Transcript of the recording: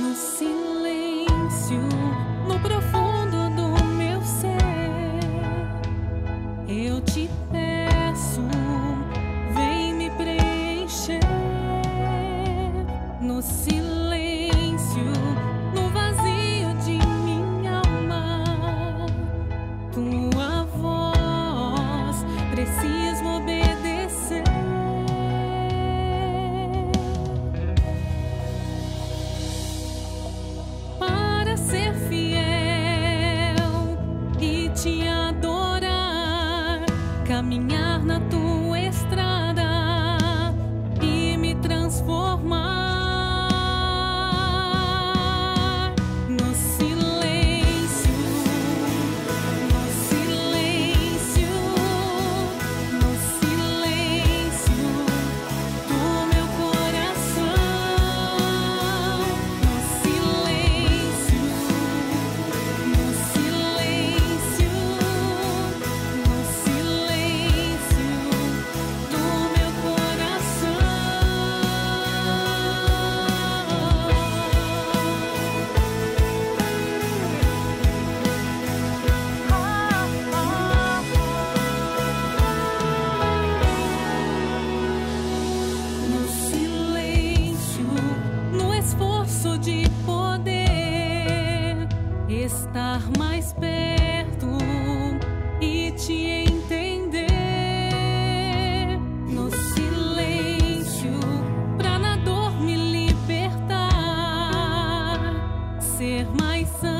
no silêncio, no profundo do meu ser. Eu te peço, vem me preencher no. caminhar na tua ser mais santo.